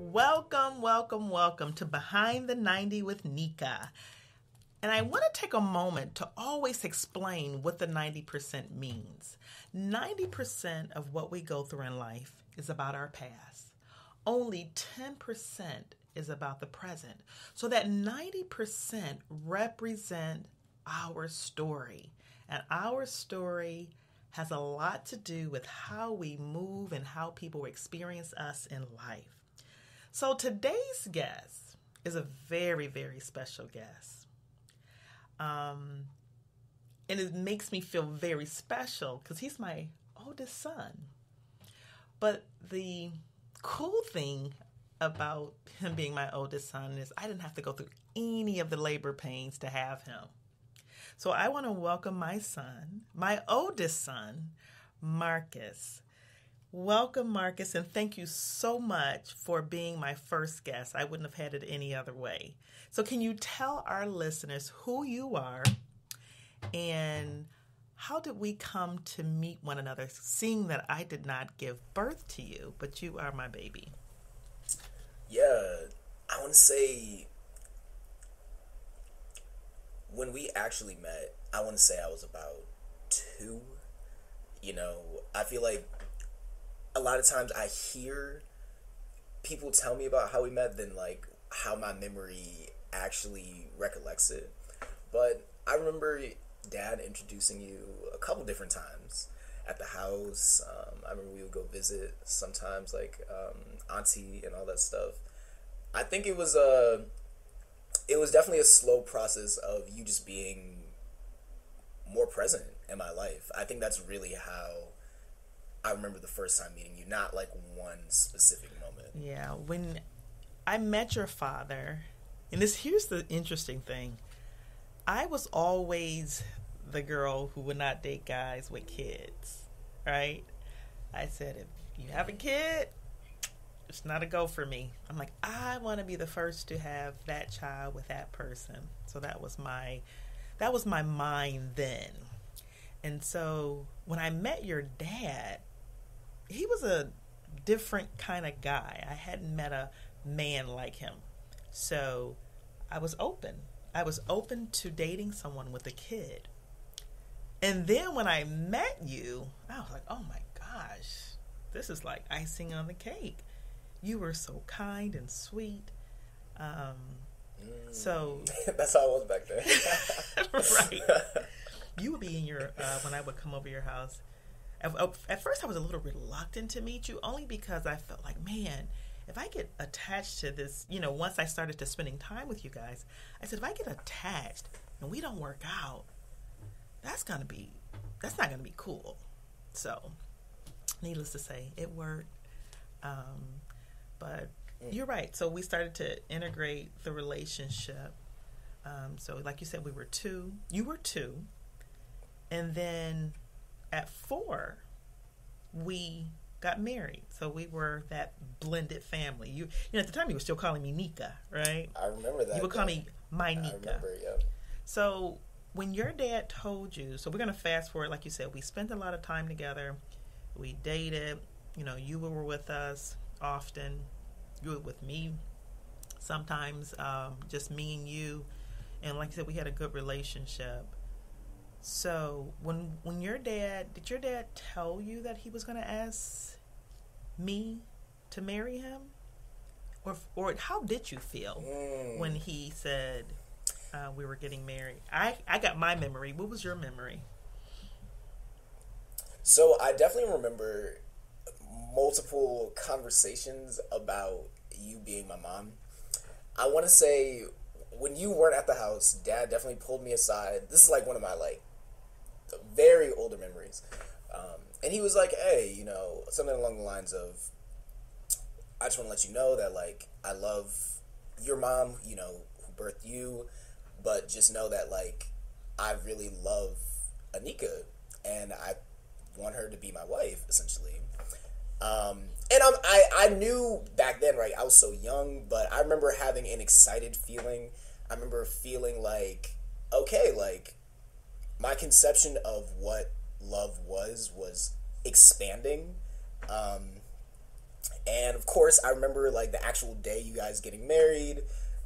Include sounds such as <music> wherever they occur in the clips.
Welcome, welcome, welcome to Behind the 90 with Nneka. And I want to take a moment to always explain what the 90% means. 90% of what we go through in life is about our past. Only 10% is about the present. So that 90% represent our story. And our story has a lot to do with how we move and how people experience us in life. So today's guest is a very, very special guest. Um, and it makes me feel very special because he's my oldest son. But the cool thing about him being my oldest son is I didn't have to go through any of the labor pains to have him. So I want to welcome my son, my oldest son, Marcus. Welcome, Marcus, and thank you so much for being my first guest. I wouldn't have had it any other way. So, can you tell our listeners who you are and how did we come to meet one another, seeing that I did not give birth to you, but you are my baby? Yeah, I want to say when we actually met, I want to say I was about two. You know, I feel like a lot of times I hear people tell me about how we met than like how my memory actually recollects it. But I remember dad introducing you a couple different times at the house. Um, I remember we would go visit sometimes, like um, auntie and all that stuff. I think it was a, it was definitely a slow process of you just being more present in my life. I think that's really how I remember the first time meeting you, not like one specific moment. Yeah, when I met your father, and this here's the interesting thing. I was always the girl who would not date guys with kids, right? I said, if you have a kid, it's not a go for me. I'm like, I want to be the first to have that child with that person. So that was my that was my mind then. And so when I met your dad, he was a different kind of guy. I hadn't met a man like him. So I was open. I was open to dating someone with a kid. And then when I met you, I was like, oh my gosh, this is like icing on the cake. You were so kind and sweet. Um, mm. So <laughs> that's how I was back then. <laughs> right. <laughs> You would be in your uh, when I would come over your house. At, at first, I was a little reluctant to meet you, only because I felt like, man, if I get attached to this, you know, once I started to spending time with you guys, I said, if I get attached and we don't work out, that's gonna be, that's not gonna be cool. So, needless to say, it worked. Um, but mm. you're right. So we started to integrate the relationship. Um, so, like you said, we were two. You were two, and then at four, we got married. So we were that blended family. You, you know, at the time you were still calling me Nneka, right? I remember that. You would call me my Nneka. I remember, yep. So when your dad told you, so we're gonna fast forward, like you said, we spent a lot of time together. We dated. You know, you were with us often. You were with me sometimes, um, just me and you. And like I said, we had a good relationship. So when when your dad did your dad tell you that he was going to ask me to marry him, or or how did you feel mm. when he said uh, we were getting married? I I got my memory. What was your memory? So I definitely remember multiple conversations about you being my mom. I want to say when you weren't at the house, Dad definitely pulled me aside. This is like one of my like very older memories. Um, and he was like, hey, you know, something along the lines of, I just want to let you know that, like, I love your mom, you know, who birthed you, but just know that, like, I really love Nneka and I want her to be my wife, essentially. Um, and I'm, I, I knew back then, right? I was so young, but I remember having an excited feeling. I remember feeling like, okay, like, my conception of what love was was expanding. Um, and of course, I remember like the actual day you guys getting married.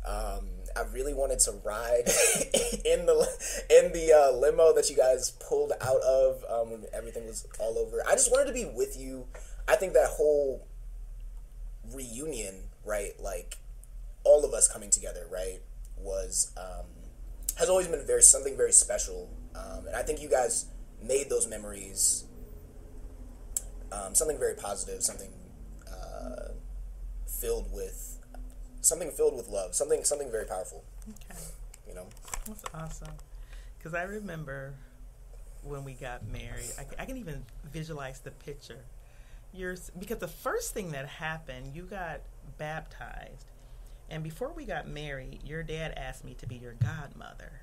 Um, I really wanted to ride <laughs> in the in the uh, limo that you guys pulled out of um, when everything was all over. I just wanted to be with you. I think that whole reunion, right? Like all of us coming together, right, was um, has always been very something very special, um, and I think you guys made those memories um, something very positive, something uh, filled with something filled with love, something something very powerful. Okay, you know, that's awesome. Because I remember when we got married, I, I can even visualize the picture. You're because the first thing that happened, you got baptized, and before we got married, your dad asked me to be your godmother.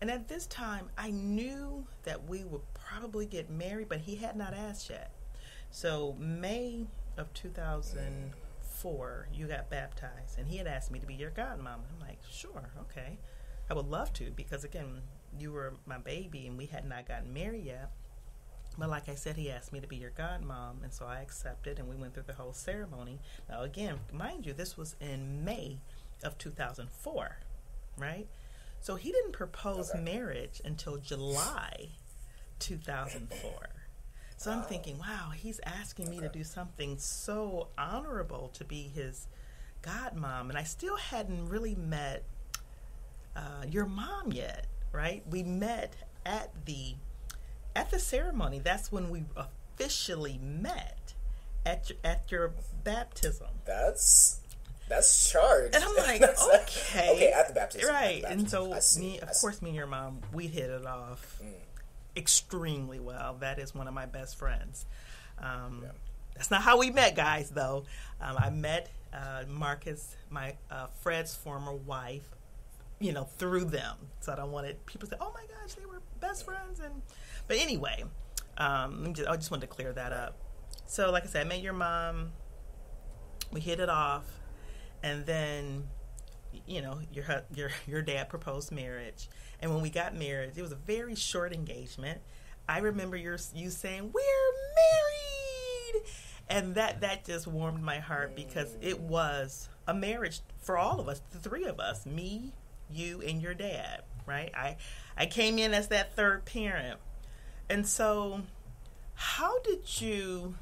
And at this time, I knew that we would probably get married, but he had not asked yet. So, May of 2004, you got baptized, and he had asked me to be your godmom. I'm like, sure, okay. I would love to because, again, you were my baby and we had not gotten married yet. But like I said, he asked me to be your godmom, and so I accepted, and we went through the whole ceremony. Now, again, mind you, this was in May of 2004, right? So he didn't propose okay. marriage until July 2004. So I'm thinking, wow, he's asking me to do something so honorable to be his godmom, and I still hadn't really met uh, your mom yet, right? We met at the at the ceremony. That's when we officially met at your, at your baptism. That's that's charged. And I'm <laughs> like, okay, okay, at the baptism, right? The baptism. And so see, me, of course, me and your mom, we hit it off mm. extremely well. That is one of my best friends. Um, yeah. That's not how we met, guys. Though um, I met uh, Marcus, my uh, Fred's former wife, you know, through them. So I don't want it. People say, "Oh my gosh, they were best friends," and but anyway, um, just, I just wanted to clear that up. So, like I said, I met your mom. We hit it off, and then, you know, your your your dad proposed marriage, and when we got married, it was a very short engagement. I remember your you saying, "We're married," and that that just warmed my heart because it was a marriage for all of us, the three of us, me, you, and your dad. Right? I I came in as that third parent and so, how did you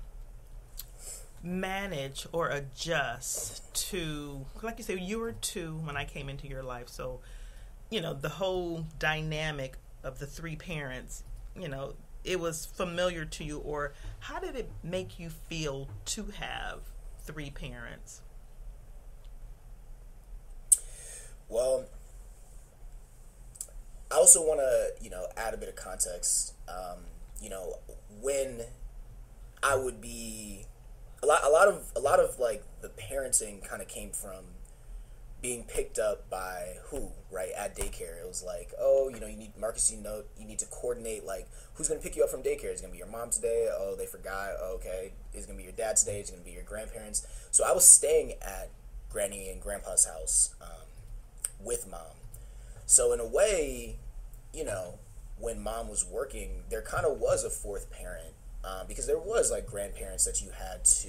manage or adjust to, like you said, you were two when I came into your life. So, you know, the whole dynamic of the three parents, you know, it was familiar to you, or how did it make you feel to have three parents? Well, I also want to, you know, add a bit of context. Um, you know, when I would be a lot, a lot of, a lot of like the parenting kind of came from being picked up by who, right, at daycare. It was like, oh, you know, you need Marcus. You know, you need to coordinate like who's going to pick you up from daycare. Is going to be your mom today? Oh, they forgot. Oh, okay, is going to be your dad today? Is going to be your grandparents? So I was staying at Granny and Grandpa's house um, with mom. So in a way, you know, when mom was working, there kind of was a fourth parent um, because there was like grandparents that you had to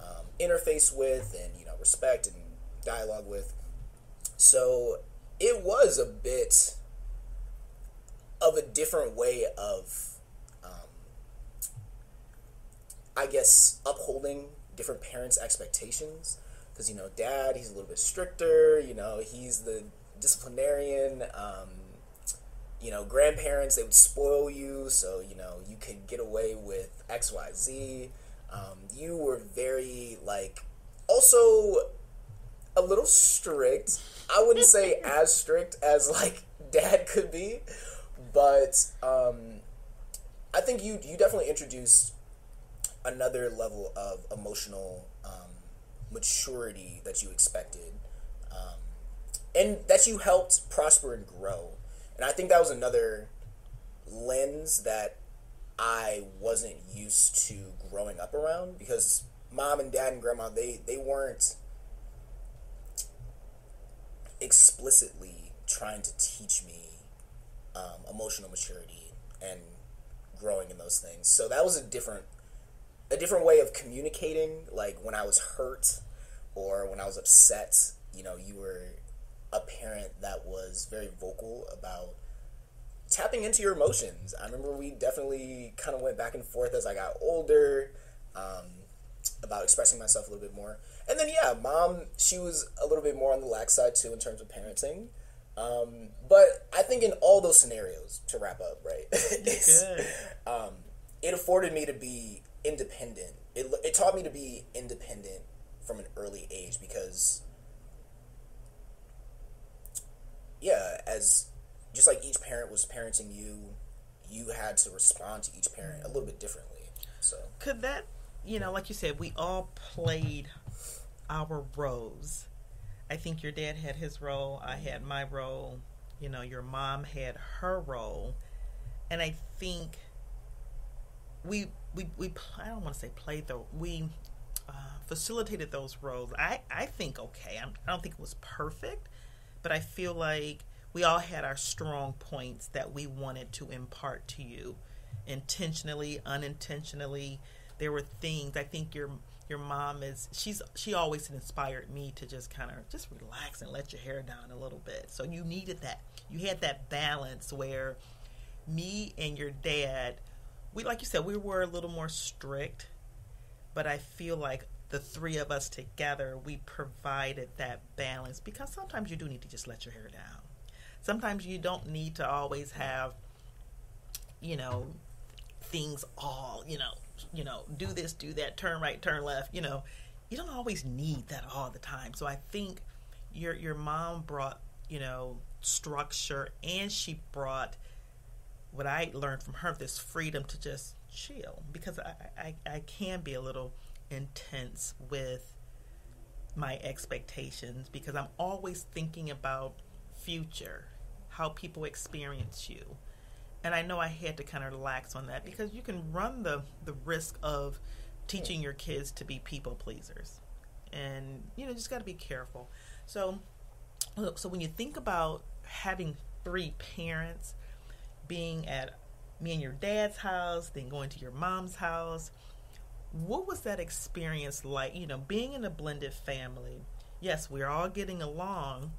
um, interface with and you know respect and dialogue with. So it was a bit of a different way of, um, I guess, upholding different parents' expectations. Because you know, dad, he's a little bit stricter. You know, he's the disciplinarian. Um, you know, grandparents, they would spoil you, so, you know, you could get away with XYZ. Um, you were very, like, also a little strict. I wouldn't say <laughs> as strict as, like, dad could be, but um, I think you, you definitely introduced another level of emotional um, maturity that you expected. Um, and that you helped prosper and grow and I think that was another lens that I wasn't used to growing up around because mom and dad and grandma they they weren't explicitly trying to teach me um, emotional maturity and growing in those things. So that was a different a different way of communicating. Like when I was hurt or when I was upset, you know, you were a parent that was very vocal about tapping into your emotions. I remember we definitely kind of went back and forth as I got older um, about expressing myself a little bit more. And then, yeah, mom, she was a little bit more on the lax side too in terms of parenting. Um, but I think in all those scenarios, to wrap up, right, <laughs> Good. um, it afforded me to be independent. It, it taught me to be independent from an early age because, yeah, as just like each parent was parenting you, you had to respond to each parent a little bit differently. So Could that, you know, like you said, we all played our roles. I think your dad had his role, I had my role, you know, your mom had her role. And I think we we we I don't want to say played though. We uh, facilitated those roles. I I think okay. I'm, I don't think it was perfect, but I feel like we all had our strong points that we wanted to impart to you, intentionally, unintentionally. There were things. I think your your mom is she's she always inspired me to just kind of just relax and let your hair down a little bit. So you needed that. You had that balance where me and your dad we like you said we were a little more strict but i feel like the three of us together we provided that balance. Because sometimes you do need to just let your hair down. Sometimes you don't need to always have you know things all you know you know do this do that turn right turn left you know. You don't always need that all the time. So i think your your mom brought you know structure and she brought what I learned from her this freedom to just chill. Because I, I, I can be a little intense with my expectations because I'm always thinking about future, how people experience you. And I know I had to kind of relax on that because you can run the, the risk of teaching your kids to be people pleasers. And you know, just got to be careful. So look, so when you think about having three parents, being at me and your dad's house, then going to your mom's house. What was that experience like? You know, being in a blended family. Yes, we're all getting along,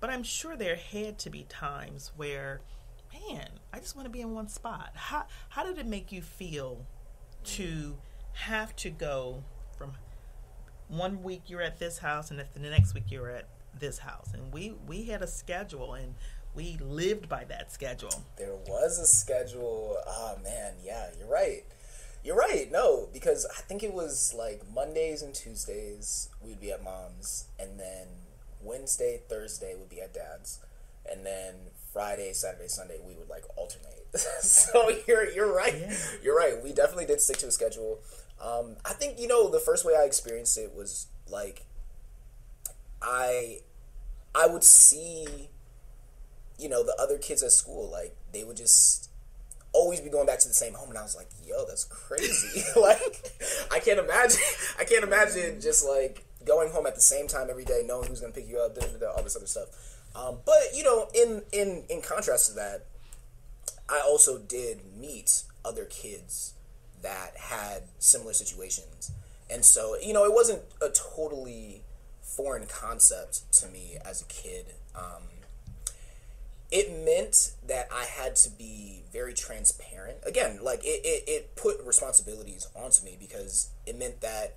but I'm sure there had to be times where, man, I just want to be in one spot. How how did it make you feel to have to go from one week you're at this house and if the next week you're at this house? And we we had a schedule and we lived by that schedule. There was a schedule. Oh man, yeah, you're right. You're right. No, because I think it was like Mondays and Tuesdays we'd be at mom's, and then Wednesday, Thursday would be at dad's, and then Friday, Saturday, Sunday we would like alternate. <laughs> so you're you're right. Yeah. You're right. We definitely did stick to a schedule. Um, I think you know the first way I experienced it was like I I would see you know, the other kids at school, like, they would just always be going back to the same home and I was like, yo, that's crazy. <laughs> like I can't imagine <laughs> I can't imagine just like going home at the same time every day, knowing who's gonna pick you up, all this other stuff. Um, but you know, in in in contrast to that, I also did meet other kids that had similar situations. And so, you know, it wasn't a totally foreign concept to me as a kid. Um, it meant that I had to be very transparent. Again, like it, it, it put responsibilities onto me because it meant that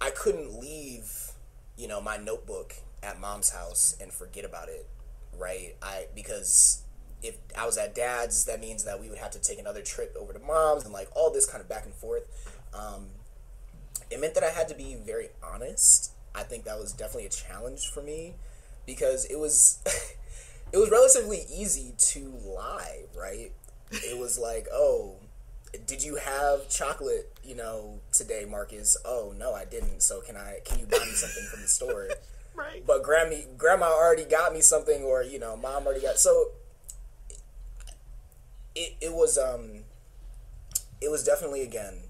I couldn't leave, you know, my notebook at mom's house and forget about it, right? I because if I was at dad's, that means that we would have to take another trip over to mom's and like all this kind of back and forth. Um, it meant that I had to be very honest. I think that was definitely a challenge for me because it was <laughs> it was relatively easy to lie, right? It was like, <laughs> oh, did you have chocolate, you know, today, Marcus? Oh no, I didn't. So can I? Can you buy me something from the store? <laughs> right. But grandma, grandma already got me something, or you know, mom already got. So it it was um, it was definitely again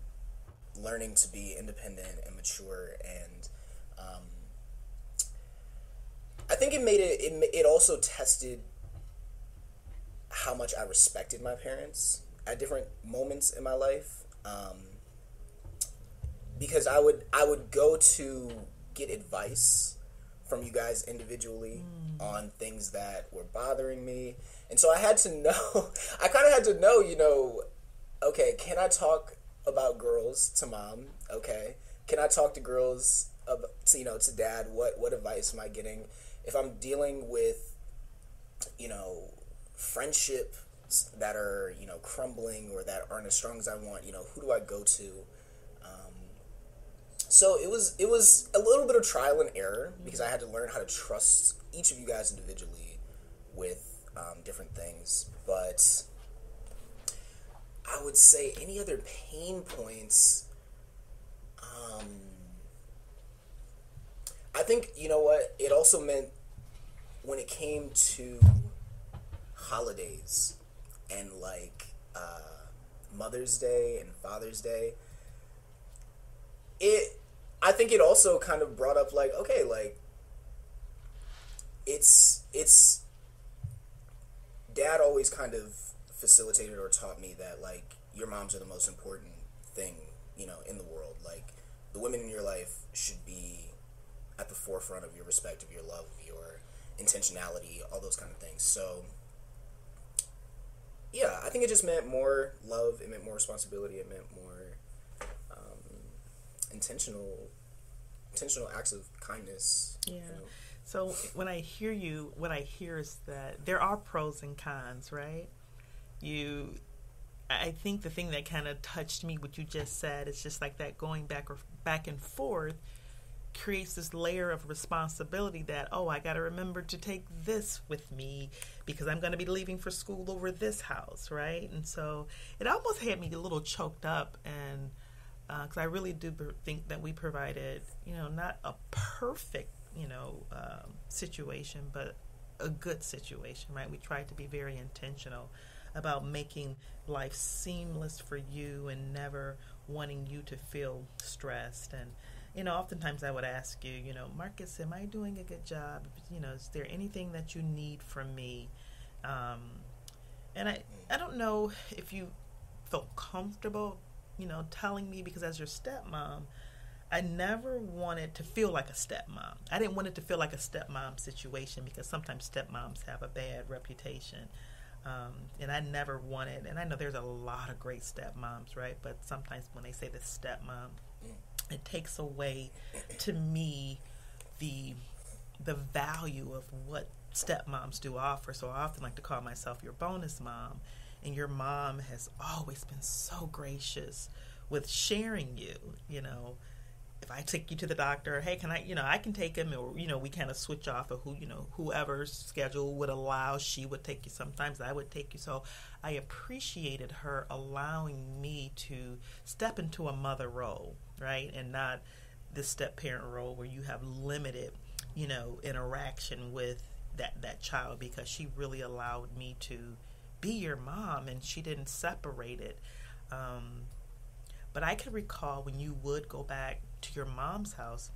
learning to be independent and mature and I think it made it, it. It also tested how much I respected my parents at different moments in my life. Um, because I would I would go to get advice from you guys individually mm. on things that were bothering me. And so I had to <laughs> know, I kind of had to know, you know, okay, can I talk about girls to mom? Okay. Can I talk to girls, about, to, you know, to dad? What, what advice am I getting? If I'm dealing with, you know, friendships that are, you know, crumbling or that aren't as strong as I want, you know, who do I go to? so it was it was a little bit of trial and error because I had to learn how to trust each of you guys individually with um, different things. But I would say any other pain points. Um, I think you know what it also meant when it came to holidays and like uh, Mother's Day and Father's Day. It I think it also kind of brought up like, okay, like it's it's dad always kind of facilitated or taught me that like your moms are the most important thing, you know, in the world. Like the women in your life should be at the forefront of your respect, of your love, of your intentionality, all those kind of things. So yeah, I think it just meant more love. It meant more responsibility. It meant more um, intentional intentional acts of kindness. Yeah. You know. So when I hear you, what I hear is that there are pros and cons, right? You, I think the thing that kind of touched me, what you just said, is just like that going back or back and forth creates this layer of responsibility that oh I got to remember to take this with me because I'm going to be leaving for school over this house, right? And so it almost had me a little choked up and because uh, I really do think that we provided, you know, not a perfect, you know, um, situation, but a good situation, right? We tried to be very intentional about making life seamless for you and never wanting you to feel stressed. And, you know, oftentimes I would ask you, you know, Marcus, am I doing a good job? You know, is there anything that you need from me? Um, and I, I don't know if you felt comfortable you know, telling me because as your stepmom, I never wanted to feel like a stepmom. I didn't want it to feel like a stepmom situation because sometimes stepmoms have a bad reputation. Um, and I never wanted, and I know there's a lot of great stepmoms, right? But sometimes when they say the stepmom, it takes away to me the the value of what stepmoms do offer. So I often like to call myself your bonus mom and your mom has always been so gracious with sharing you, you know, if I take you to the doctor, hey, can I, you know, I can take him, or you know, we kind of switch off of who, you know, whoever's schedule would allow. She would take you. Sometimes I would take you. So I appreciated her allowing me to step into a mother role, right, and not this step parent role where you have limited, you know, interaction with that that child because she really allowed me to be your mom and she didn't separate it. Um, but I can recall when you would go back to your mom's house,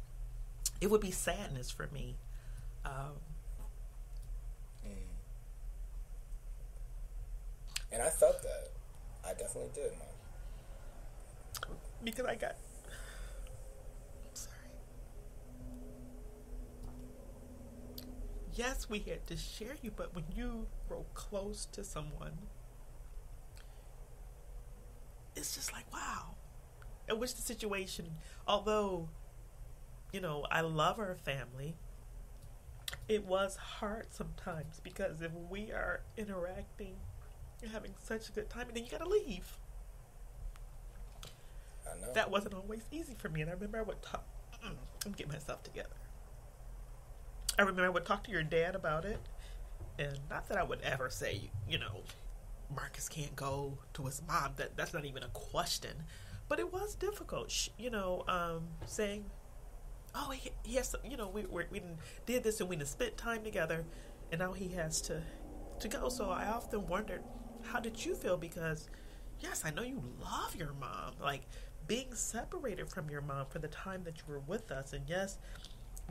it would be sadness for me. Um, mm. And I felt that. I definitely did, mom. Because I got yes, we had to share you, but when you grow close to someone, it's just like, wow. I wish the situation, although, you know, I love our family, it was hard sometimes because if we are interacting, you're having such a good time, and then you gotta leave. I know. That wasn't always easy for me, and I remember I would talk. Mm, I'm getting myself together. I remember I would talk to your dad about it, and not that I would ever say, you know, Marcus can't go to his mom. That that's not even a question, but it was difficult. You know, um, saying, "Oh, he, has," to, you know, we, we we did this and we spent time together, and now he has to to go. So I often wondered, how did you feel? Because yes, I know you love your mom, like being separated from your mom for the time that you were with us, and yes,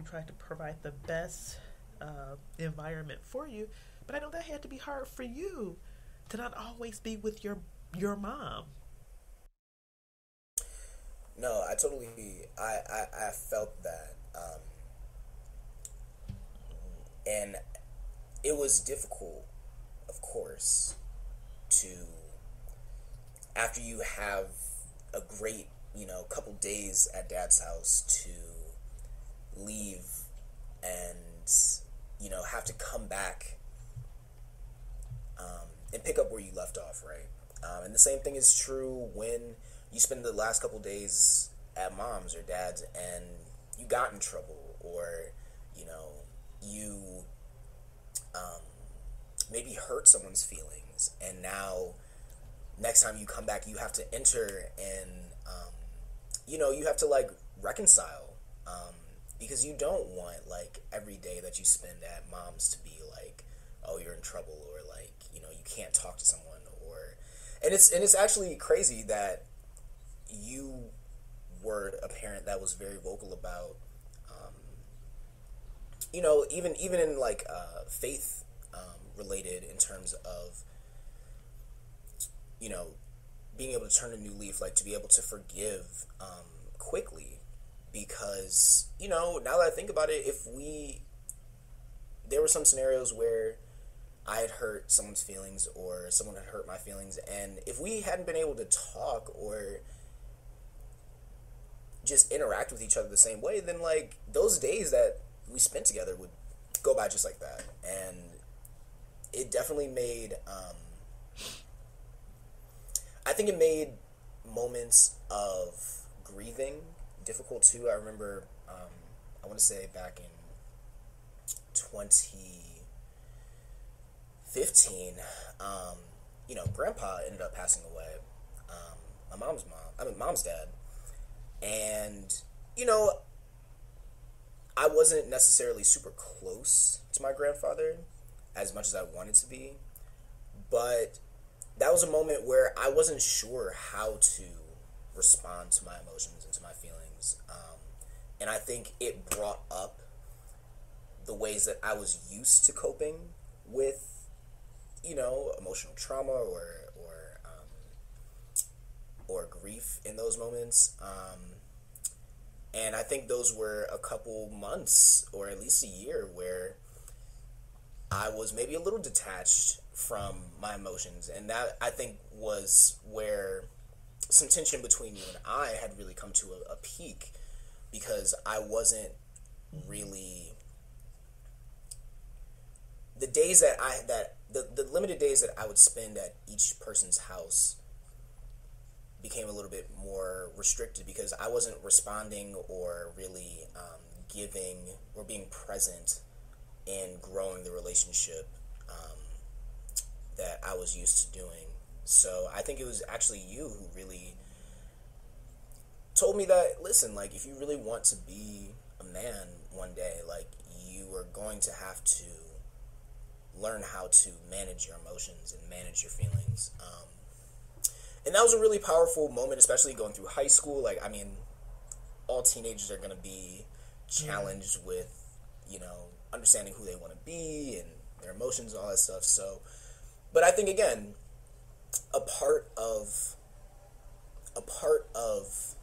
tried to provide the best uh, environment for you. But I know that had to be hard for you to not always be with your your mom. No, I totally, I, I, I felt that. Um, and it was difficult, of course, to, after you have a great, you know, couple days at dad's house to leave and, you know, have to come back um, and pick up where you left off, right? Um, and the same thing is true when you spend the last couple days at mom's or dad's and you got in trouble or you know you um, maybe hurt someone's feelings and now next time you come back you have to enter and um, you know you have to like reconcile um, because you don't want like every day that you spend at mom's to be like oh you're in trouble or like you know you can't talk to someone or and it's and it's actually crazy that you were a parent that was very vocal about, um, you know, even even in like uh, faith um, related in terms of, you know, being able to turn a new leaf, like to be able to forgive um, quickly, because you know now that I think about it, if we there were some scenarios where I had hurt someone's feelings or someone had hurt my feelings, and if we hadn't been able to talk or just interact with each other the same way, then like those days that we spent together would go by just like that. And it definitely made um, I think it made moments of grieving difficult too. I remember um, I want to say back in 2015, um, you know, grandpa ended up passing away. Um, my mom's mom, I mean, mom's dad and, you know, I wasn't necessarily super close to my grandfather as much as I wanted to be. But that was a moment where I wasn't sure how to respond to my emotions feelings. Um, and I think it brought up the ways that I was used to coping with, you know, emotional trauma or or grief in those moments. Um, and I think those were a couple months or at least a year where I was maybe a little detached from my emotions. And that I think was where some tension between you and I had really come to a, a peak because I wasn't really the days that I that the, the limited days that I would spend at each person's house became a little bit more restricted because I wasn't responding or really um, giving or being present in growing the relationship um, that I was used to doing. So I think it was actually you who really told me that listen, like if you really want to be a man one day, like you are going to have to learn how to manage your emotions and manage your feelings. Um, and that was a really powerful moment, especially going through high school. Like, I mean, all teenagers are going to be challenged with, you know, understanding who they want to be and their emotions and all that stuff. So, but I think again, a part of a part of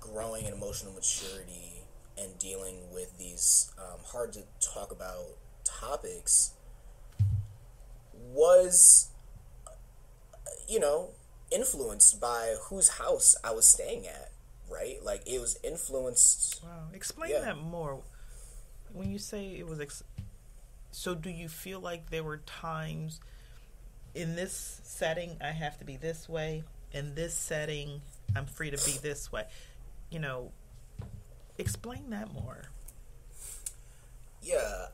growing in emotional maturity and dealing with these um, hard to talk about topics was you know, influenced by whose house I was staying at, right? Like it was influenced. Wow, explain yeah. that more. When you say it was, ex- so do you feel like there were times in this setting I have to be this way, in this setting I'm free to be this way? You know, explain that more. Yeah,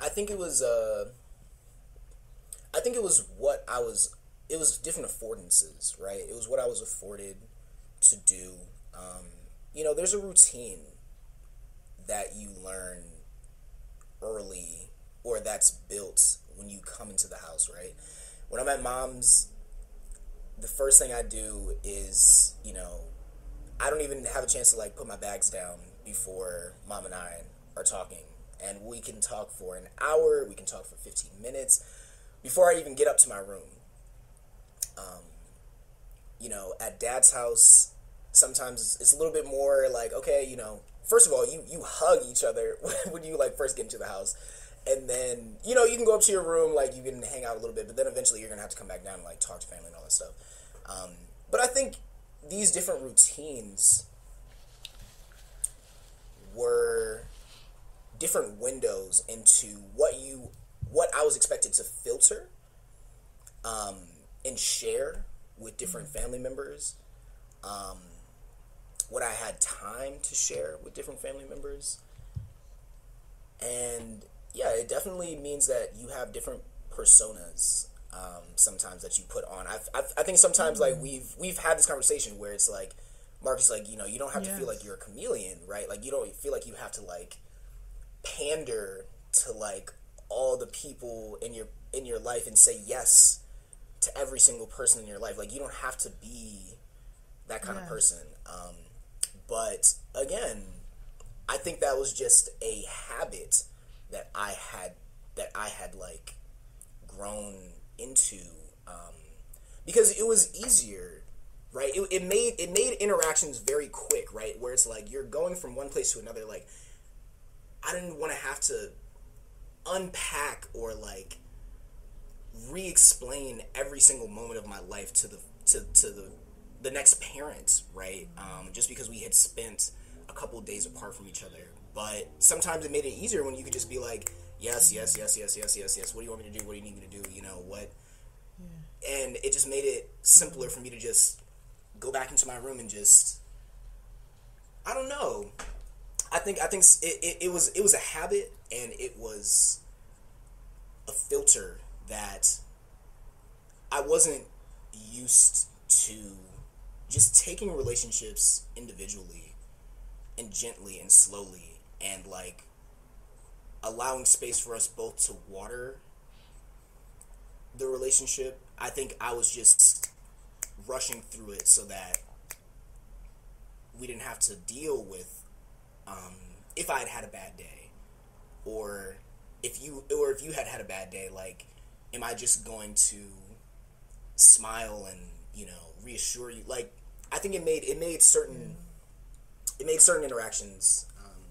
I think it was. Uh, I think it was what I was. It was different affordances, right? It was what I was afforded to do. Um, you know, there's a routine that you learn early, or that's built when you come into the house, right? When I'm at mom's, the first thing I do is, you know, I don't even have a chance to like put my bags down before mom and I are talking. And we can talk for an hour, we can talk for 15 minutes before I even get up to my room. Um, you know, at dad's house, sometimes it's a little bit more like, okay, you know, first of all, you, you hug each other <laughs> when you like first get into the house. And then, you know, you can go up to your room, like you can hang out a little bit, but then eventually you're going to have to come back down and like talk to family and all that stuff. Um, but I think these different routines were different windows into what you what I was expected to filter um, and share with different family members. Um, what I had time to share with different family members. And yeah, it definitely means that you have different personas um, sometimes that you put on. I've, I've, i think sometimes mm-hmm. like we've we've had this conversation where it's like Marcus like you know you don't have yes. to feel like you're a chameleon, right? Like you don't feel like you have to like pander to like all the people in your in your life and say yes to every single person in your life. Like you don't have to be that kind of person. Um, but again, I think that was just a habit that I had that I had like grown into um, because it was easier right? It, it made it made interactions very quick right? Where it's like you're going from one place to another like i didn't want to have to unpack or like re-explain every single moment of my life to the to, to the the next parents right? Um, just because we had spent a couple days apart from each other but sometimes it made it easier when you could just be like yes yes yes yes yes yes yes what do you want me to do what do you need me to do you know what yeah. and it just made it simpler for me to just go back into my room and just I don't know. I think I think it, it, it was it was a habit and it was a filter that I wasn't used to just taking relationships individually and gently and slowly and like allowing space for us both to water the relationship. I think I was just rushing through it so that we didn't have to deal with um, if I had had a bad day, or if you or if you had had a bad day. Like, am I just going to smile and you know reassure you? Like, I think it made it made certain it made certain interactions um,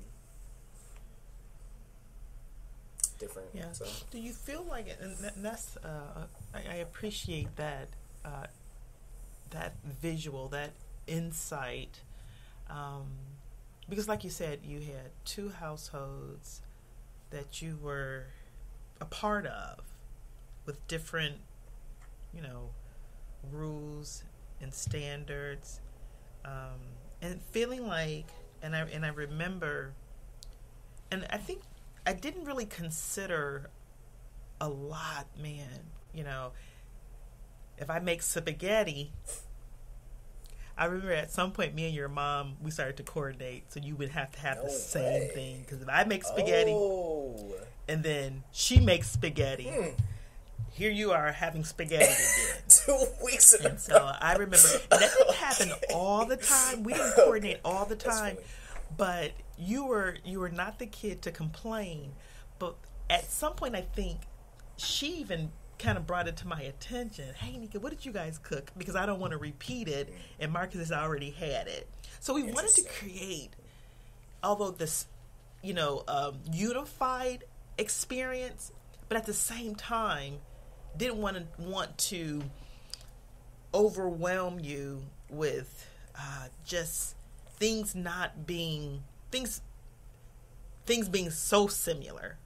different. Yeah. So. Do you feel like it? And that's uh, I, I appreciate that. Uh, that visual, that insight. Um, because, like you said, you had two households that you were a part of with different, you know, rules and standards, um, and feeling like, and I and I remember, and I think I didn't really consider a lot, man. You know, if I make spaghetti, I remember at some point, me and your mom, we started to coordinate, so you would have to have no the same way. thing. Because if I make spaghetti, oh. and then she makes spaghetti, mm. here you are having spaghetti again. <laughs> Two weeks ago. And so I remember that didn't happen <laughs> all the time. We didn't coordinate all the time, but you were you were not the kid to complain. But at some point, I think she even kind of brought it to my attention. Hey, Nneka, what did you guys cook? Because I don't want to repeat it, and Marcus has already had it. So we wanted to create, although this, you know, um, unified experience, but at the same time, didn't want to want to overwhelm you with uh, just things not being things things being so similar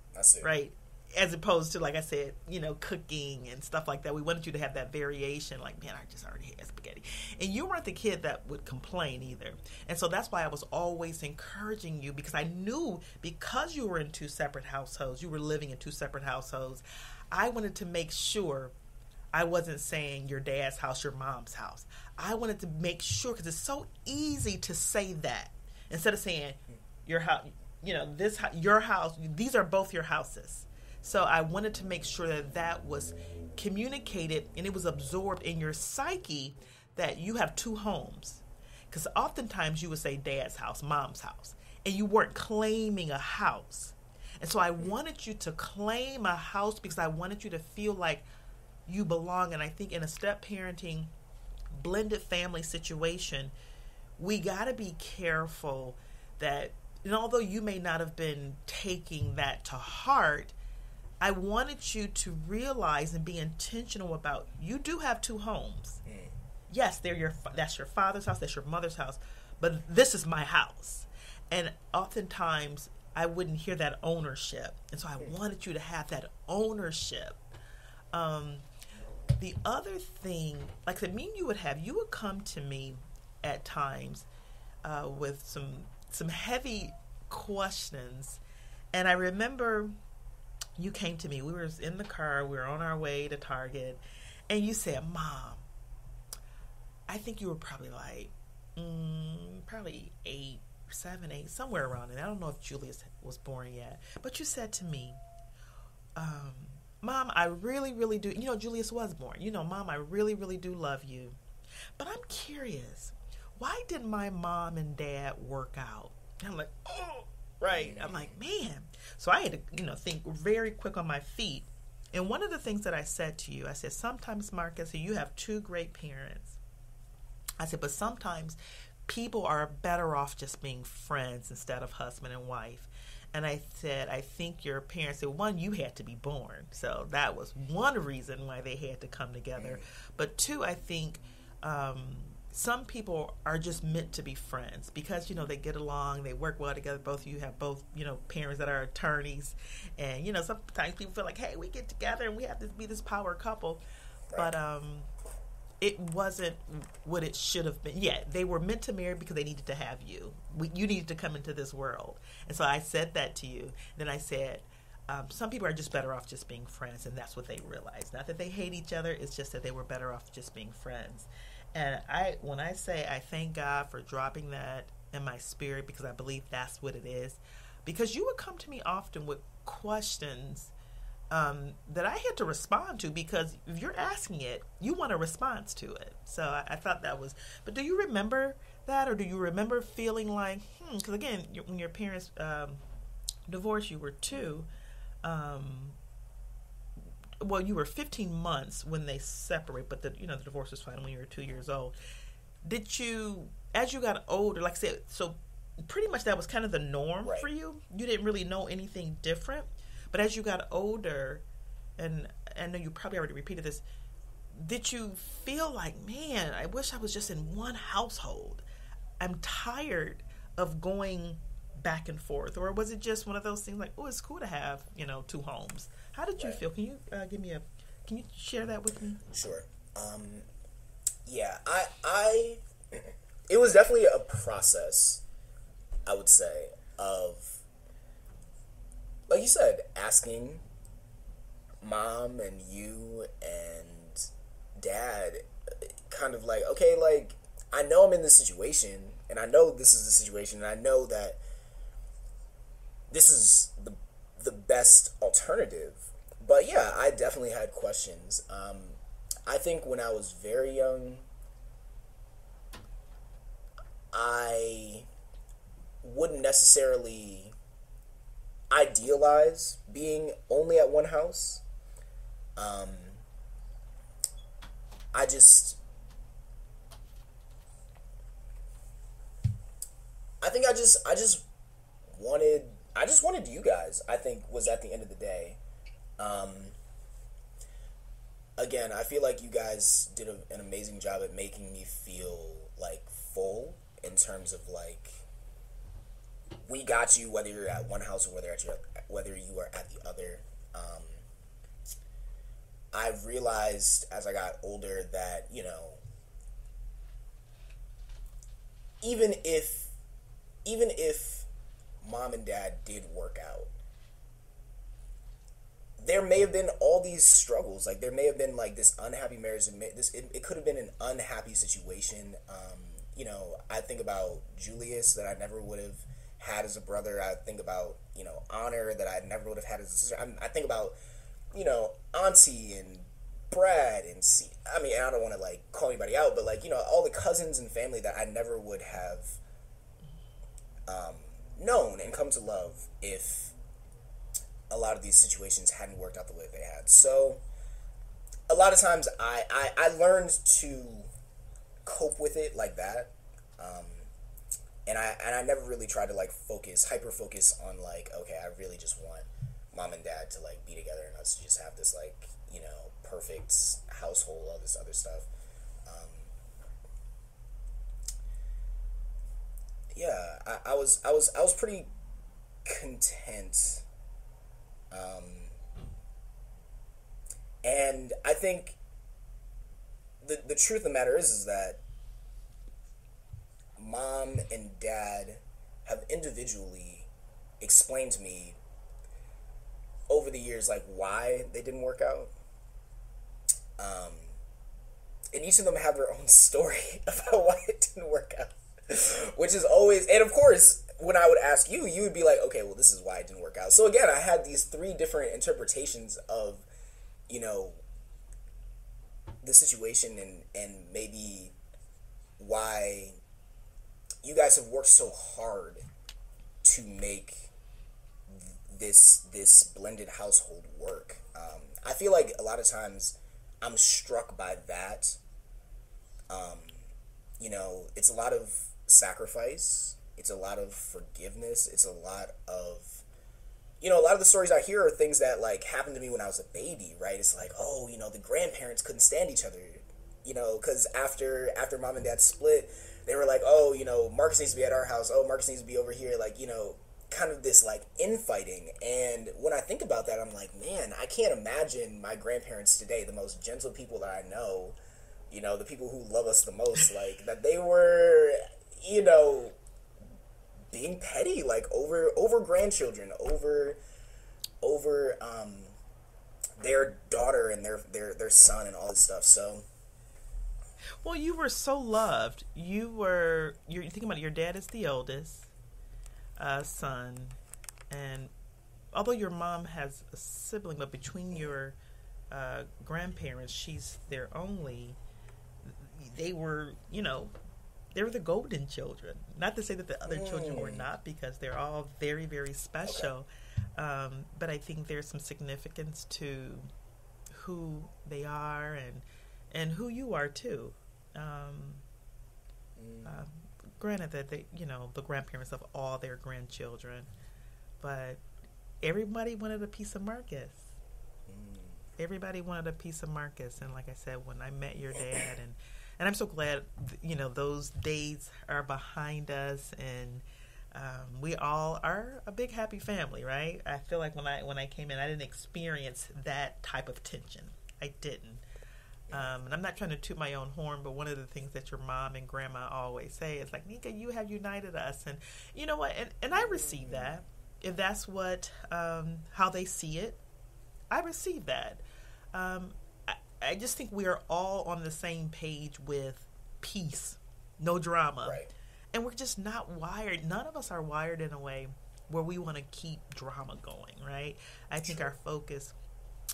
right as opposed to like I said, you know, cooking and stuff like that. We wanted you to have that variation. Like, man, I just already had spaghetti, and you weren't the kid that would complain either. And so that's why I was always encouraging you because I knew because you were in two separate households, you were living in two separate households. I wanted to make sure I wasn't saying your dad's house, your mom's house. I wanted to make sure because it's so easy to say that instead of saying your house. You know, this your house. These are both your houses so I wanted to make sure that that was communicated and it was absorbed in your psyche that you have two homes. Because oftentimes you would say dad's house, mom's house, and you weren't claiming a house. And so I wanted you to claim a house because I wanted you to feel like you belong. And I think in a step parenting blended family situation, we got to be careful that, and although you may not have been taking that to heart, I wanted you to realize and be intentional about you do have two homes. Mm. Yes, they're your that's your father's house, that's your mother's house, but this is my house. And oftentimes I wouldn't hear that ownership. And so I mm. wanted you to have that ownership. Um, the other thing, like I mean, you would have, you would come to me at times uh, with some some heavy questions, and I remember you came to me. We were in the car. We were on our way to Target, and you said, "Mom, I think you were probably like, mm, probably eight, seven, eight, somewhere around it. I don't know if Julius was born yet, but you said to me, um, Mom, I really, really do. You know, Julius was born. You know, Mom, I really, really do love you. But I'm curious, why did my mom and dad work out? And I'm like, oh, right. I'm like, man. So I had to, you know, think very quick on my feet. And one of the things that I said to you, I said, sometimes, Marcus, you have two great parents. I said, but sometimes people are better off just being friends instead of husband and wife. And I said, I think your parents said, one, you had to be born. So that was one reason why they had to come together. But two, I think um, some people are just meant to be friends because, you know, they get along, they work well together. Both of you have both, you know, parents that are attorneys. And, you know, sometimes people feel like, hey, we get together and we have to be this power couple. Right. But, um, it wasn't what it should have been. Yeah, they were meant to marry because they needed to have you. We, you needed to come into this world. And so I said that to you. Then I said, um, some people are just better off just being friends, and that's what they realized. Not that they hate each other, it's just that they were better off just being friends. And I, when I say I thank God for dropping that in my spirit because I believe that's what it is, because you would come to me often with questions um, that I had to respond to because if you're asking it, you want a response to it. So I, I thought that was. But do you remember that, or do you remember feeling like, hmm? Because again, when your parents um, divorced, you were two. Um, well, you were 15 months when they separate, but the you know the divorce was final when you were two years old. Did you, as you got older, like I said, so pretty much that was kind of the norm right. for you. You didn't really know anything different but as you got older, and I know you probably already repeated this, did you feel like, man, I wish I was just in one household? I'm tired of going back and forth. Or was it just one of those things like, oh, it's cool to have, you know, two homes? How did you right. feel? Can you uh, give me a, can you share that with me? Sure. Um, yeah, I, I, <clears throat> it was definitely a process, I would say, of like you said, asking mom and you and dad kind of like, okay, like, I know I'm in this situation, and I know this is the situation, and I know that this is the, the best alternative. But yeah, I definitely had questions. Um, I think when I was very young, I wouldn't necessarily idealize being only at one house. Um, I just, I think I just, I just wanted, I just wanted you guys. I think was at the end of the day. Um, again, I feel like you guys did a, an amazing job at making me feel like full in terms of like we got you whether you're at one house or whether at your, whether you are at the other. Um, I've realized as I got older that you know, even if even if mom and dad did work out, there may have been all these struggles. Like there may have been like this unhappy marriage. This it, it could have been an unhappy situation. Um, you know, I think about Julius that I never would have had as a brother. I think about you know honor that I never would have had as a sister. I, I think about you know auntie and Brad and see. I mean, I don't want to like call anybody out, but like you know all the cousins and family that I never would have um, known and come to love if a lot of these situations hadn't worked out the way they had. So a lot of times I, I, I learned to cope with it like that. Um, and I and I never really tried to like focus, hyper focus on like, okay, I really just want mom and dad to like be together and us to just have this like you know perfect household, all this other stuff. Um, yeah, I, I was I was I was pretty content. Um, and I think the the truth of the matter is is that mom and dad have individually explained to me over the years like why they didn't work out. Um, and each of them have their own <laughs> story about why it didn't work out, which is always and of course when I would ask you, you would be like, okay, well this is why it didn't work out. So again, I had these three different interpretations of, you know, the situation and and maybe why you guys have worked so hard to make this this blended household work. Um, I feel like a lot of times I'm struck by that. Um, you know, it's a lot of sacrifice. It's a lot of forgiveness. It's a lot of you know, a lot of the stories I hear are things that like happened to me when I was a baby, right? It's like, oh, you know, the grandparents couldn't stand each other, you know, because after after mom and dad split, they were like, oh, you know, Marcus needs to be at our house. Oh, Marcus needs to be over here. Like, you know, kind of this like infighting. And when I think about that, I'm like, man, I can't imagine my grandparents today, the most gentle people that I know, you know, the people who love us the most, like that they were, you know, being petty, like over over grandchildren, over over um their daughter and their their their son and all this stuff. So well, you were so loved. You were you're thinking about it, your dad is the oldest uh, son, and although your mom has a sibling, but between your uh, grandparents, she's their only. They were, you know, they were the golden children. Not to say that the other mm. children were mm. not, because they're all very, very special. Okay. Um, but I think there's some significance to who they are and and who you are too. Um, mm. uh, granted that they, you know, the grandparents of all their grandchildren, but everybody wanted a piece of Marcus. Mm. Everybody wanted a piece of Marcus, and like I said, when I met your dad, and and I'm so glad, you know, those days are behind us, and um, we all are a big happy family, right? I feel like when I when I came in, I didn't experience that type of tension. I didn't. Um, and I'm not trying to toot my own horn, but one of the things that your mom and grandma always say is like, Nneka, you have united us. And you know what? And, and I receive that. If that's what, um, how they see it, I receive that. Um, I, I just think we are all on the same page with peace, no drama. Right. And we're just not wired. None of us are wired in a way where we want to keep drama going, right? I think our focus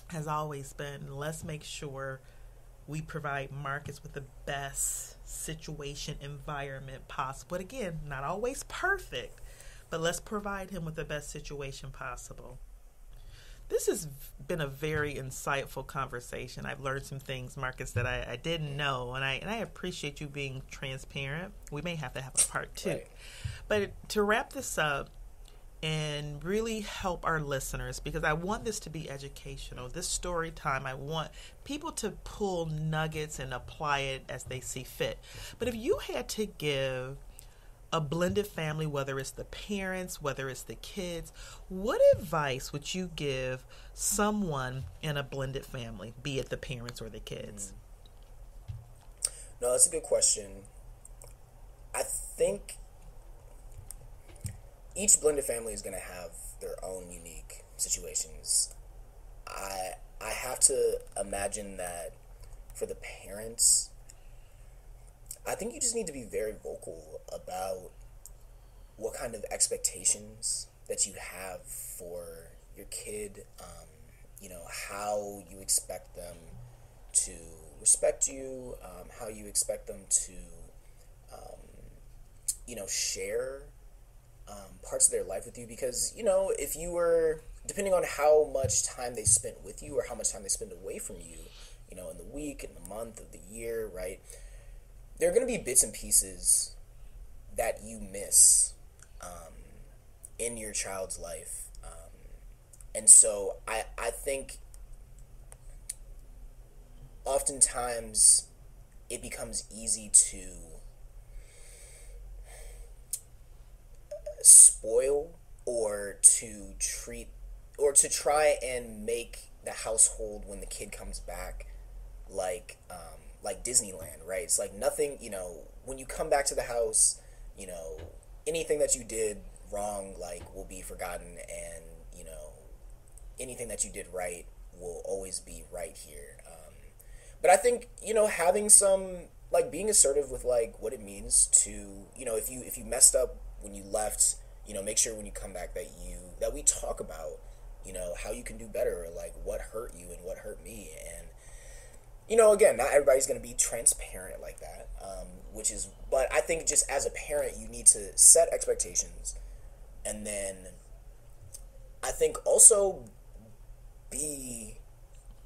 has always been let's make sure we provide Marcus with the best situation environment possible. But again, not always perfect, but let's provide him with the best situation possible. This has been a very insightful conversation. I've learned some things, Marcus, that I, I didn't know, and I and I appreciate you being transparent. We may have to have a part two, right. but to wrap this up, and really help our listeners because I want this to be educational. This story time, I want people to pull nuggets and apply it as they see fit. But if you had to give a blended family, whether it's the parents, whether it's the kids, what advice would you give someone in a blended family, be it the parents or the kids? Mm. No, that's a good question. I think each blended family is going to have their own unique situations. I I have to imagine that for the parents, I think you just need to be very vocal about what kind of expectations that you have for your kid. Um, you know how you expect them to respect you, um, how you expect them to, um, you know, share um, parts of their life with you because you know if you were depending on how much time they spent with you or how much time they spend away from you you know in the week in the month of the year right there are going to be bits and pieces that you miss um, in your child's life. Um, and so I, I think oftentimes it becomes easy to spoil or to treat or to try and make the household when the kid comes back like um, like Disneyland, right? It's like nothing, you know, when you come back to the house, you know, anything that you did wrong like will be forgotten and, you know, anything that you did right will always be right here. Um, but I think, you know, having some like being assertive with like what it means to, you know, if you if you messed up when you left, you know, make sure when you come back that you that we talk about, you know, how you can do better or like what hurt you and what hurt me and you know, again, not everybody's going to be transparent like that, um, which is, but I think just as a parent, you need to set expectations and then I think also be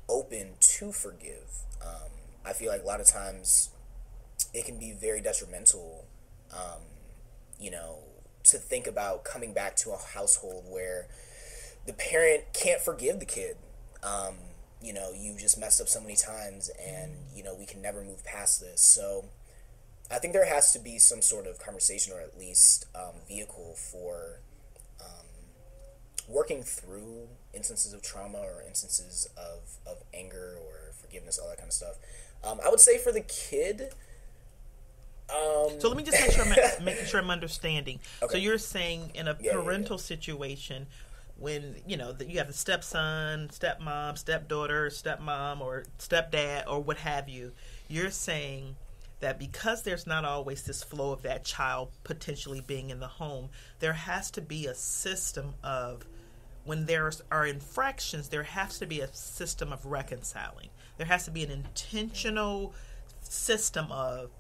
open to forgive. Um, I feel like a lot of times it can be very detrimental, um, you know, to think about coming back to a household where the parent can't forgive the kid. Um, you know, you just messed up so many times and, you know, we can never move past this. So I think there has to be some sort of conversation or at least um, vehicle for um, working through instances of trauma or instances of, of anger or forgiveness, all that kind of stuff. Um, I would say for the kid, um, so let me just make sure I'm <laughs> making sure I'm understanding. Okay. So you're saying in a Yeah, yeah, parental situation, when you know that you have a stepson, stepmom, stepdaughter, stepmom, or stepdad, or what have you, you're saying that because there's not always this flow of that child potentially being in the home, there has to be a system of when there are infractions, there has to be a system of reconciling. There has to be an intentional system of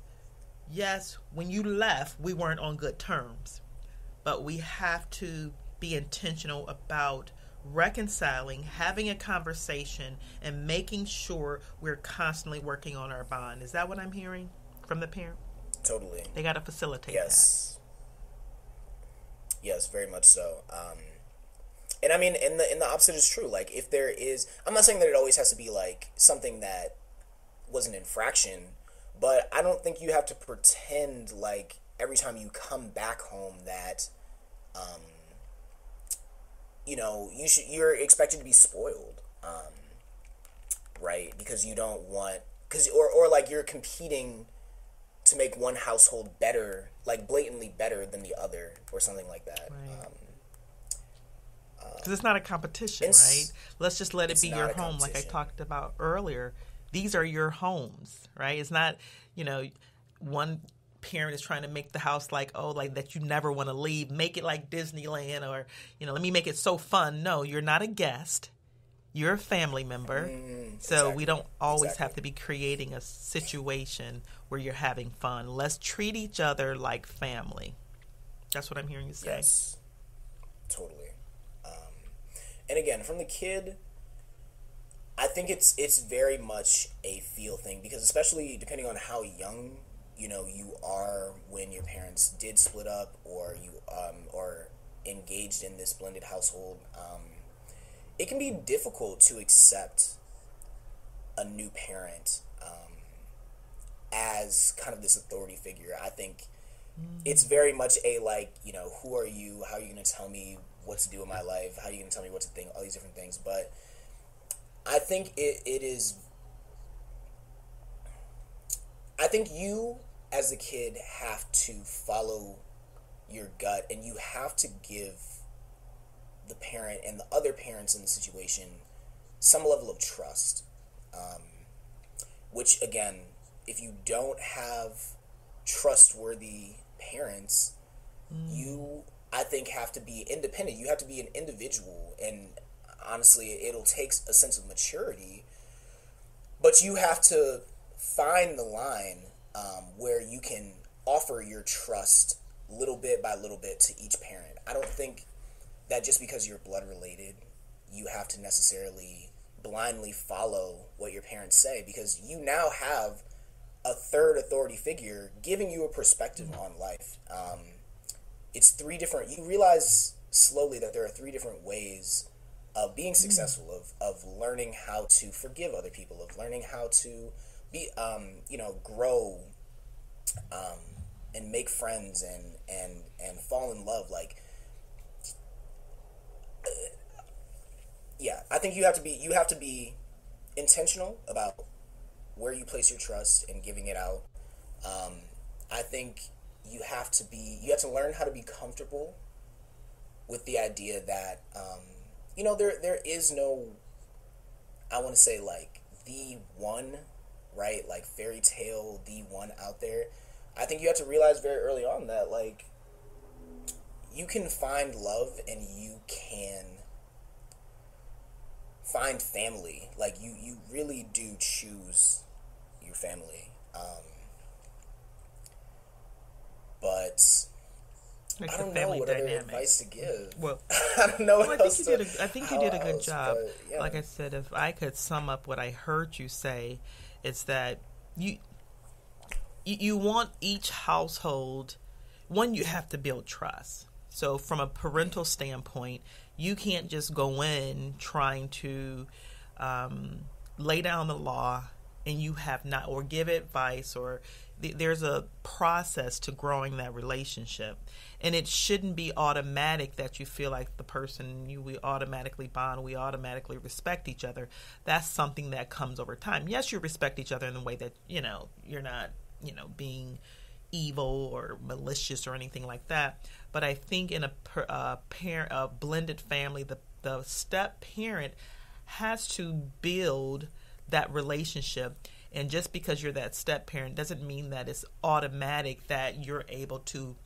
yes, when you left, we weren't on good terms, but we have to be intentional about reconciling, having a conversation, and making sure we're constantly working on our bond. Is that what I'm hearing from the parent? totally. They got to facilitate Yes. Yes, very much so. Um, and I mean, and the and the opposite is true. Like, if there is, I'm not saying that it always has to be like something that was an infraction, but I don't think you have to pretend like every time you come back home that, um, you know, you should you're expected to be spoiled, um, right? Because you don't want because or or like you're competing to make one household better, like blatantly better than the other, or something like that. Right. Um, Because it's not a competition, right? Let's just let it be your home, like I talked about earlier. These are your homes, right? It's not, you know, one parent is trying to make the house like, oh, like that you never want to leave. Make it like Disneyland or, you know, let me make it so fun. No, you're not a guest. You're a family member. so we Mm, don't always Exactly. have to be creating a situation where you're having fun. Let's treat each other like family. That's what I'm hearing you say. Yes, totally. Um, and again, from the kid, I think it's it's very much a feel thing because especially depending on how young you know you are when your parents did split up or you um, or engaged in this blended household, um, it can be difficult to accept a new parent um, as kind of this authority figure. I think it's very much a like you know who are you? How are you going to tell me what to do in my life? How are you going to tell me what to think? All these different things. But i think it, it is i think you as a kid have to follow your gut and you have to give the parent and the other parents in the situation some level of trust um, which again if you don't have trustworthy parents, you I think have to be independent. You have to be an individual, and honestly, it'll take a sense of maturity. But you have to find the line um, where you can offer your trust little bit by little bit to each parent. I don't think that just because you're blood related, you have to necessarily blindly follow what your parents say because you now have a third authority figure giving you a perspective on life. Um, it's three different. You realize slowly that there are three different ways of being successful, of of learning how to forgive other people, of learning how to be, um, you know, grow, um, and make friends and and and fall in love. Like, uh, yeah, I think you have to be you have to be intentional about where you place your trust and giving it out. Um, I think you have to be you have to learn how to be comfortable with the idea that um, you know there there is no I want to say like the one right like fairy tale the one out there. I think you have to realize very early on that like you can find love and you can find family. Like you, you really do choose your family. Um, but Like I don't know family what other dynamic. advice to give. Well, <laughs> I don't know what Well, I else think you to- did. A, I think you did a good else, job. but, yeah. Like I said, if I could sum up what I heard you say, it's that you you, you want each household. One, you have to build trust. So, from a parental standpoint, you can't just go in trying to um, lay down the law and you have not, or give advice, or there's a process to growing that relationship. And it shouldn't be automatic that you feel like the person you we automatically bond, we automatically respect each other. That's something that comes over time. Yes, you respect each other in the way that, you know, you're not, you know, being evil or malicious or anything like that. But I think in a uh, parent, a blended family, the the step parent has to build that relationship. And just because you're that step parent doesn't mean that it's automatic that you're able to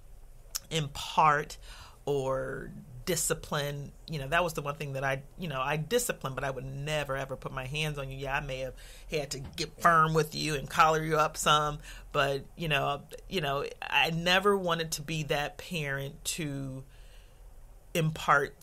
impart or discipline. You know that was the one thing that i you know i discipline but i would never ever put my hands on you. Yeah i may have had to get firm with you and collar you up some but you know you know i never wanted to be that parent to impart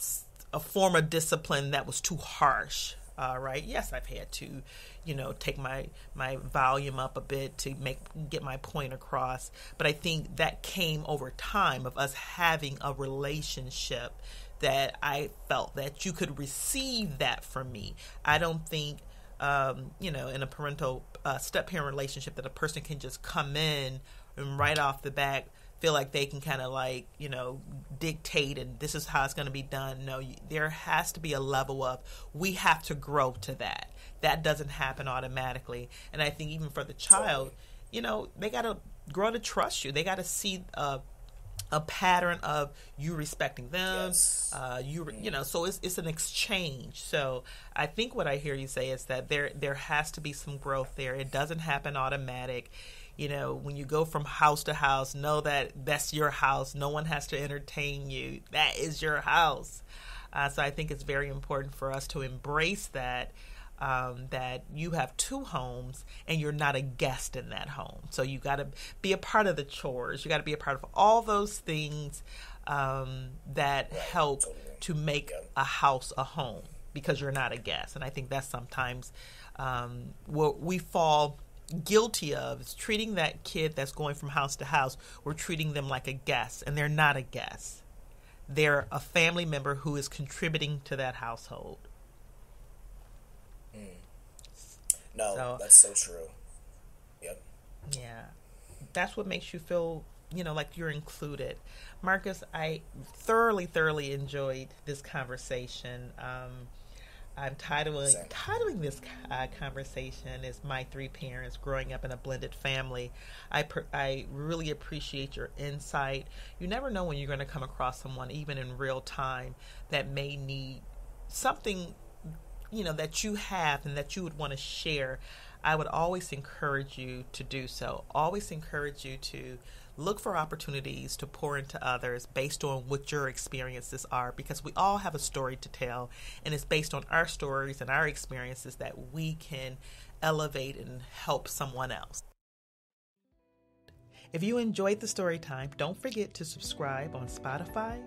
a form of discipline that was too harsh uh, right? Yes i've had to you know take my my volume up a bit to make get my point across. But i think that came over time of us having a relationship that i felt that you could receive that from me. I don't think um, you know in a parental uh, step parent relationship that a person can just come in and right off the bat feel like they can kind of like you know dictate and this is how it's going to be done. No you, there has to be a level of we have to grow to that. That doesn't happen automatically. And i think even for the child you know they got to grow to trust you. They got to see uh, a pattern of you respecting them Yes. uh, you you know so it's, it's an exchange. So i think what i hear you say is that there there has to be some growth there. It doesn't happen automatic you know when you go from house to house know that that's your house no one has to entertain you that is your house uh, so i think it's very important for us to embrace that um, that you have two homes and you're not a guest in that home. So you got to be a part of the chores. You got to be a part of all those things um, that help totally. to make a house a home because you're not a guest. And I think that's sometimes um, what we fall guilty of is treating that kid that's going from house to house. We're treating them like a guest, and they're not a guest. They're a family member who is contributing to that household. no, so- that's so true. Yep. Yeah. That's what makes you feel, you know, like you're included. Marcus, I thoroughly, thoroughly enjoyed this conversation. Um, I'm titling, Same. titling this uh, conversation as My Three Parents Growing Up in a Blended Family. I, per, I really appreciate your insight. You never know when you're going to come across someone, even in real time, that may need something you know that you have and that you would want to share i would always encourage you to do so always encourage you to look for opportunities to pour into others based on what your experiences are because we all have a story to tell and it's based on our stories and our experiences that we can elevate and help someone else. If you enjoyed the story time, don't forget to subscribe on Spotify,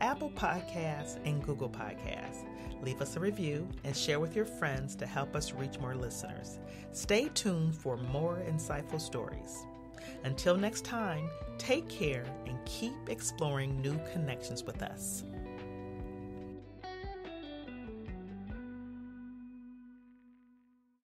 Apple Podcasts, and Google Podcasts. Leave us a review and share with your friends to help us reach more listeners. Stay tuned for more insightful stories. Until next time, take care and keep exploring new connections with us.